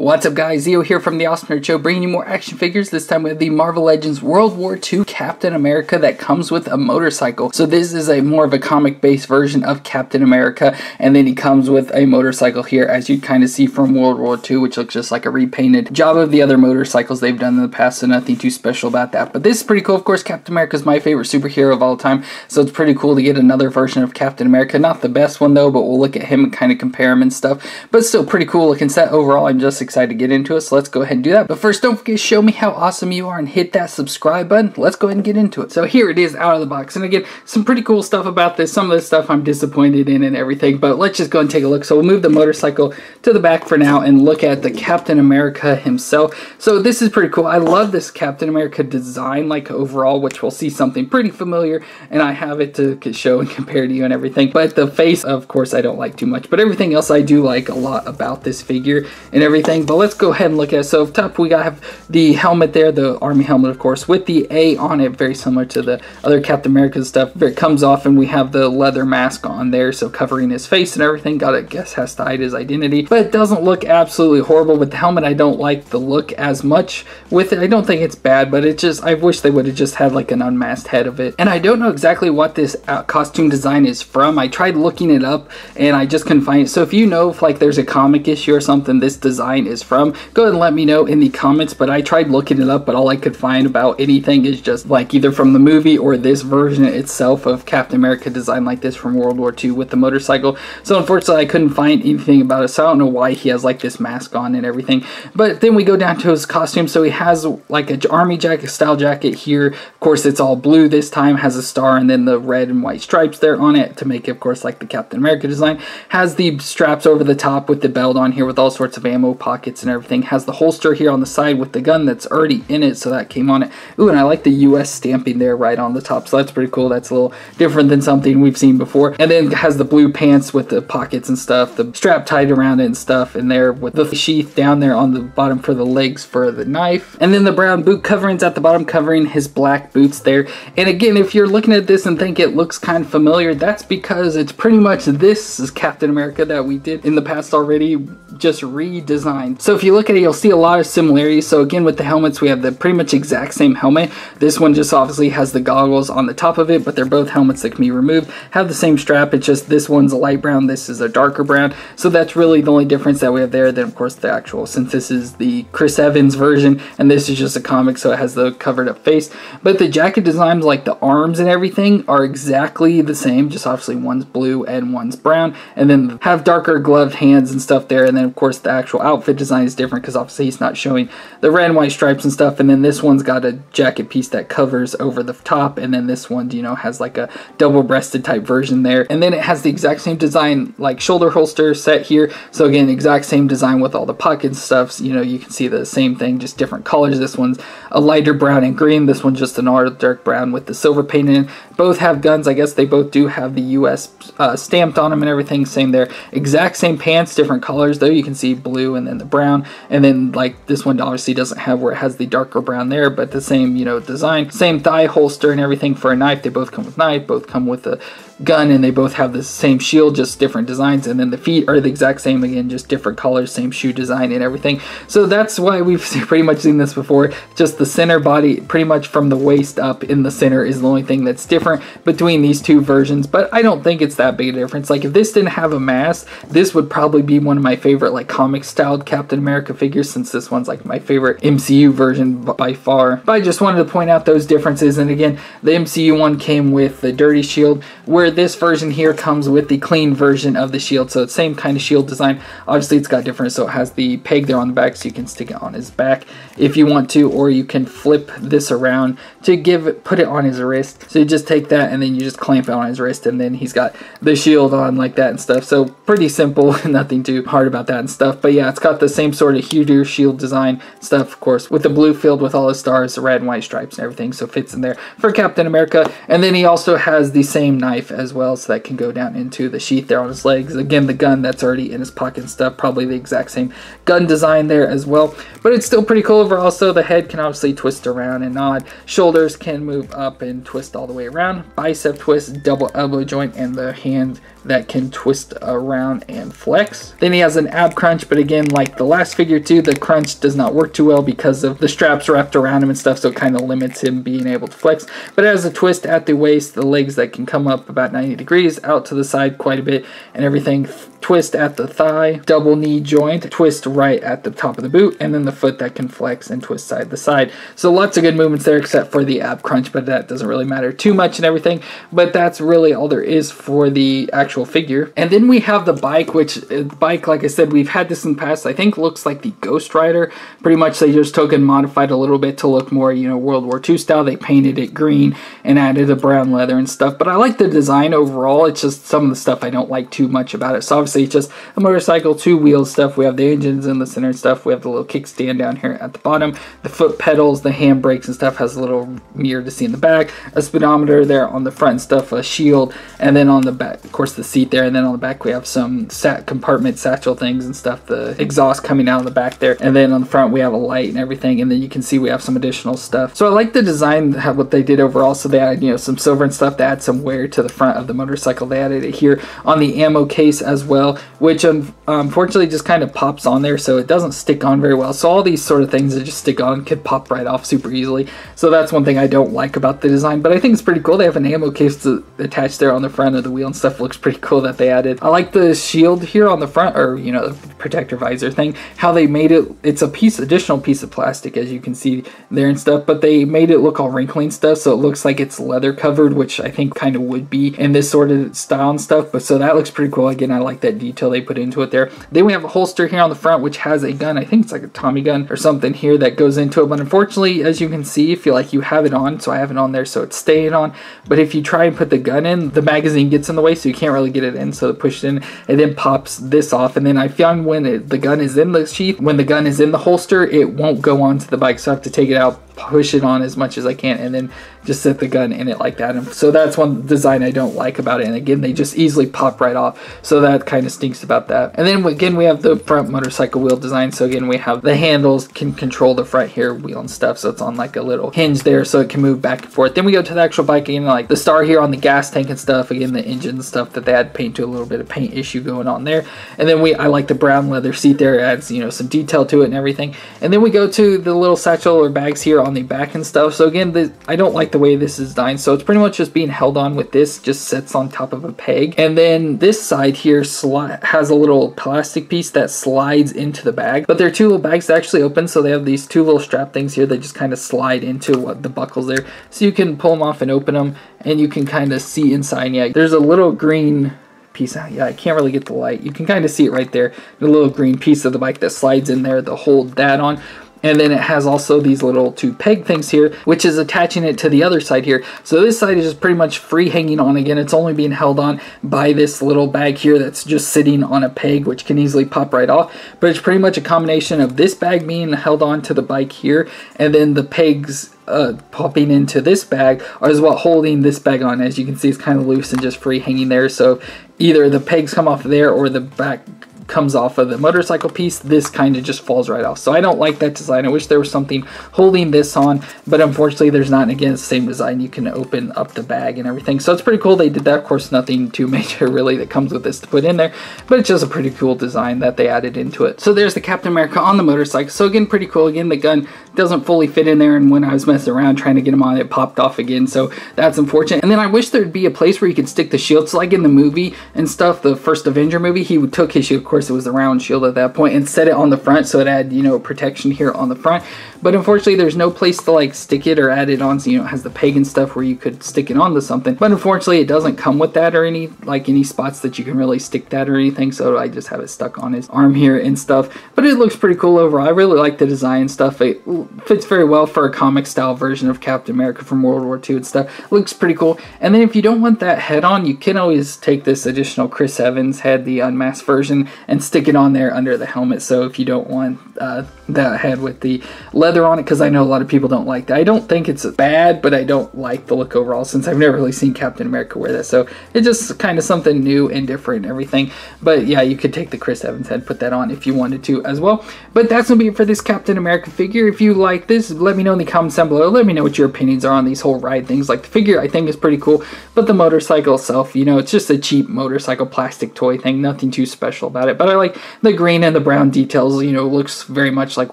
What's up guys, Zeo here from the Awesome Nerd Show bringing you more action figures. This time with the Marvel Legends World War II Captain America that comes with a motorcycle. So this is a more of a comic based version of Captain America and then he comes with a motorcycle here as you kind of see from World War II which looks just like a repainted job of the other motorcycles they've done in the past so nothing too special about that. But this is pretty cool. Of course Captain America is my favorite superhero of all time so it's pretty cool to get another version of Captain America. Not the best one though but we'll look at him and kind of compare him and stuff. But still pretty cool looking set overall. I'm just to get into it, so let's go ahead and do that. But first, don't forget to show me how awesome you are and hit that subscribe button. Let's go ahead and get into it. So here it is out of the box. And again, some pretty cool stuff about this. Some of this stuff I'm disappointed in and everything, but let's just go and take a look. So we'll move the motorcycle to the back for now and look at the Captain America himself. So this is pretty cool. I love this Captain America design, like overall, which we'll see something pretty familiar, and I have it to show and compare to you and everything. But the face, of course, I don't like too much, but everything else I do like a lot about this figure and everything. But let's go ahead and look at it. So top we got have the helmet there, the army helmet of course, with the A on it, very similar to the other Captain America stuff. It comes off and we have the leather mask on there, so covering his face and everything. Got it, guess has to hide his identity. But it doesn't look absolutely horrible with the helmet. I don't like the look as much with it. I don't think it's bad, but it just, I wish they would have just had like an unmasked head of it. And I don't know exactly what this uh, costume design is from. I tried looking it up and I just couldn't find it. So if you know if like there's a comic issue or something this design is from, go ahead and let me know in the comments, but I tried looking it up, but all I could find about anything is just like either from the movie or this version itself of Captain America design like this from World War II with the motorcycle. So unfortunately, I couldn't find anything about it, so I don't know why he has like this mask on and everything. But then we go down to his costume, so he has like a army jacket style jacket here. Of course, it's all blue this time, has a star and then the red and white stripes there on it to make it, of course, like the Captain America design. Has the straps over the top with the belt on here with all sorts of ammo and everything. Has the holster here on the side with the gun that's already in it, so that came on it. Ooh, and I like the US stamping there right on the top, so that's pretty cool. That's a little different than something we've seen before. And then has the blue pants with the pockets and stuff, the strap tied around it and stuff, and there with the sheath down there on the bottom for the legs for the knife. And then the brown boot coverings at the bottom covering his black boots there. And again, if you're looking at this and think it looks kind of familiar, that's because it's pretty much this is Captain America that we did in the past already, just redesigned. So if you look at it, you'll see a lot of similarities. So again, with the helmets, we have the pretty much exact same helmet. This one just obviously has the goggles on the top of it, but they're both helmets that can be removed. Have the same strap, it's just this one's a light brown, this is a darker brown. So that's really the only difference that we have there. Then of course the actual, since this is the Chris Evans version, and this is just a comic, so it has the covered up face. But the jacket designs, like the arms and everything, are exactly the same, just obviously one's blue and one's brown, and then have darker gloved hands and stuff there. And then of course the actual outfit design is different because obviously he's not showing the red and white stripes and stuff. And then this one's got a jacket piece that covers over the top. And then this one, you know, has like a double breasted type version there. And then it has the exact same design, like shoulder holster set here. So again, exact same design with all the pocket stuffs. You know, you can see the same thing, just different colors. This one's a lighter brown and green. This one's just an art dark brown with the silver paint in. it. Both have guns. I guess they both do have the US uh, stamped on them and everything. Same there. Exact same pants, different colors though. You can see blue and then the brown. And then like this one obviously doesn't have where it has the darker brown there, but the same, you know, design. Same thigh holster and everything for a knife. They both come with knife, both come with a gun and they both have the same shield just different designs and then the feet are the exact same again just different colors same shoe design and everything so that's why we've pretty much seen this before just the center body pretty much from the waist up in the center is the only thing that's different between these two versions but I don't think it's that big a difference like if this didn't have a mask this would probably be one of my favorite like comic styled Captain America figures since this one's like my favorite MCU version by far but I just wanted to point out those differences and again the MCU one came with the dirty shield where this version here comes with the clean version of the shield. So it's same kind of shield design. Obviously it's got different, so it has the peg there on the back so you can stick it on his back if you want to, or you can flip this around to give it, put it on his wrist. So you just take that and then you just clamp it on his wrist and then he's got the shield on like that and stuff. So pretty simple, nothing too hard about that and stuff. But yeah, it's got the same sort of huger shield design stuff, of course, with the blue field with all the stars, the red and white stripes and everything. So fits in there for Captain America. And then he also has the same knife as well, so that can go down into the sheath there on his legs. Again, the gun that's already in his pocket and stuff, probably the exact same gun design there as well. But it's still pretty cool overall. So the head can obviously twist around and nod. Shoulders can move up and twist all the way around. Bicep twist, double elbow joint, and the hand that can twist around and flex. Then he has an ab crunch, but again, like like the last figure too, the crunch does not work too well because of the straps wrapped around him and stuff, so it kind of limits him being able to flex. But it has a twist at the waist, the legs that can come up about 90 degrees, out to the side quite a bit, and everything twist at the thigh, double knee joint, twist right at the top of the boot, and then the foot that can flex and twist side to side. So lots of good movements there except for the ab crunch, but that doesn't really matter too much and everything. But that's really all there is for the actual figure. And then we have the bike, which uh, bike, like I said, we've had this in the past, I think looks like the Ghost Rider. Pretty much they just took and modified a little bit to look more, you know, World War II style. They painted it green and added a brown leather and stuff. But I like the design overall. It's just some of the stuff I don't like too much about it. So obviously obviously just a motorcycle, two wheels stuff. We have the engines in the center stuff. We have the little kickstand down here at the bottom. The foot pedals, the hand brakes and stuff has a little mirror to see in the back. A speedometer there on the front stuff, a shield, and then on the back, of course, the seat there. And then on the back, we have some sat compartment satchel things and stuff. The exhaust coming out of the back there. And then on the front, we have a light and everything. And then you can see we have some additional stuff. So I like the design, how what they did overall. So they added, you know, some silver and stuff to add some wear to the front of the motorcycle. They added it here on the ammo case as well well, which um, unfortunately just kind of pops on there, so it doesn't stick on very well. So all these sort of things that just stick on could pop right off super easily. So that's one thing I don't like about the design, but I think it's pretty cool. They have an ammo case to, attached there on the front of the wheel and stuff. Looks pretty cool that they added. I like the shield here on the front, or you know, the protector visor thing. How they made it. It's a piece, additional piece of plastic, as you can see there and stuff. But they made it look all wrinkly and stuff, so it looks like it's leather covered, which I think kind of would be in this sort of style and stuff. But so that looks pretty cool. Again, I like that that detail they put into it there. Then we have a holster here on the front, which has a gun. I think it's like a Tommy gun or something here that goes into it. But unfortunately, as you can see, feel like you have it on. So I have it on there, so it's staying on. But if you try and put the gun in, the magazine gets in the way, so you can't really get it in. So it pushes in, it then pops this off. And then I found when it, the gun is in the sheath, when the gun is in the holster, it won't go onto the bike. So I have to take it out, push it on as much as I can, and then just set the gun in it like that. And so that's one design I don't like about it. And again, they just easily pop right off. So that kind of stinks about that. And then again, we have the front motorcycle wheel design. So again, we have the handles can control the front here wheel and stuff. So it's on like a little hinge there so it can move back and forth. Then we go to the actual bike again, like the star here on the gas tank and stuff. Again, the engine stuff that they had paint to a little bit of paint issue going on there. And then we, I like the brown leather seat there. It adds, you know, some detail to it and everything. And then we go to the little satchel or bags here on the back and stuff. So again, the, I don't like the way this is designed. So it's pretty much just being held on with this, just sits on top of a peg. And then this side here has a little plastic piece that slides into the bag. But there are two little bags that actually open. So they have these two little strap things here that just kind of slide into what the buckles there. So you can pull them off and open them and you can kind of see inside. Yeah, there's a little green piece out. Yeah, I can't really get the light. You can kind of see it right there. The little green piece of the bike that slides in there to hold that on. And then it has also these little two peg things here, which is attaching it to the other side here. So this side is just pretty much free hanging on again. It's only being held on by this little bag here that's just sitting on a peg, which can easily pop right off. But it's pretty much a combination of this bag being held on to the bike here, and then the pegs uh, popping into this bag as well holding this bag on. As you can see, it's kind of loose and just free hanging there. So either the pegs come off there or the back comes off of the motorcycle piece, this kind of just falls right off. So I don't like that design. I wish there was something holding this on, but unfortunately there's not. And again, it's the same design. You can open up the bag and everything. So it's pretty cool they did that. Of course, nothing too major really that comes with this to put in there, but it's just a pretty cool design that they added into it. So there's the Captain America on the motorcycle. So again, pretty cool. Again, the gun doesn't fully fit in there, and when I was messing around trying to get him on, it popped off again. So that's unfortunate. And then I wish there'd be a place where you could stick the shields, like in the movie and stuff, the first Avenger movie, he took his shield, course, it was a round shield at that point and set it on the front so it had you know protection here on the front but unfortunately there's no place to like stick it or add it on so you know it has the pagan stuff where you could stick it onto something. But unfortunately it doesn't come with that or any like any spots that you can really stick that or anything so I just have it stuck on his arm here and stuff. But it looks pretty cool overall. I really like the design stuff. It fits very well for a comic style version of Captain America from World War II and stuff. Looks pretty cool. And then if you don't want that head on you can always take this additional Chris Evans head the unmasked version and stick it on there under the helmet. So if you don't want uh, that head with the leather leather on it because I know a lot of people don't like that. I don't think it's bad, but I don't like the look overall since I've never really seen Captain America wear that. So it's just kind of something new and different and everything. But yeah, you could take the Chris Evans head, put that on if you wanted to as well. But that's going to be it for this Captain America figure. If you like this, let me know in the comments down below. Let me know what your opinions are on these whole ride things. Like the figure I think is pretty cool, but the motorcycle itself, you know, it's just a cheap motorcycle plastic toy thing. Nothing too special about it. But I like the green and the brown details, you know, looks very much like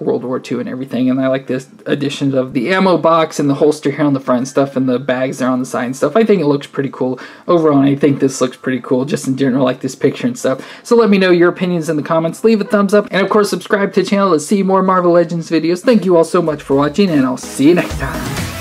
World War II and everything. And I like this addition of the ammo box and the holster here on the front and stuff and the bags there on the side and stuff. I think it looks pretty cool. Overall, I think this looks pretty cool just in general, like this picture and stuff. So let me know your opinions in the comments. Leave a thumbs up. And of course, subscribe to the channel to see more Marvel Legends videos. Thank you all so much for watching and I'll see you next time.